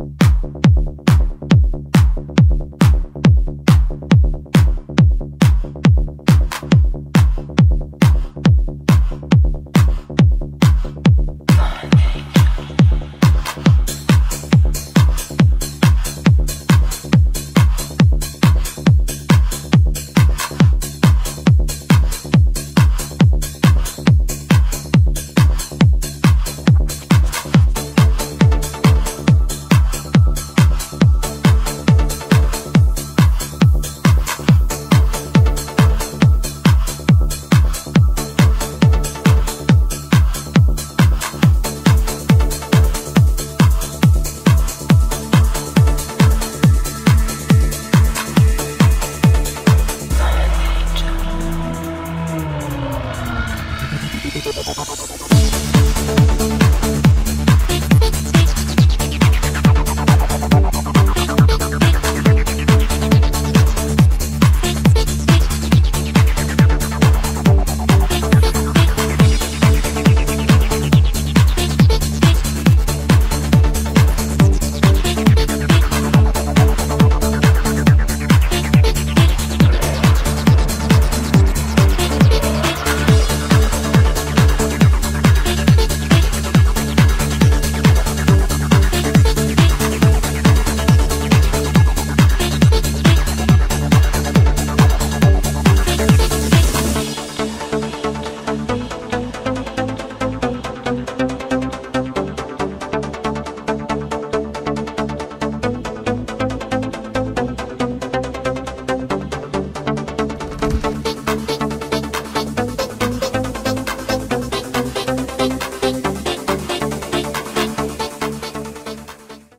Thank you. ハハハハ!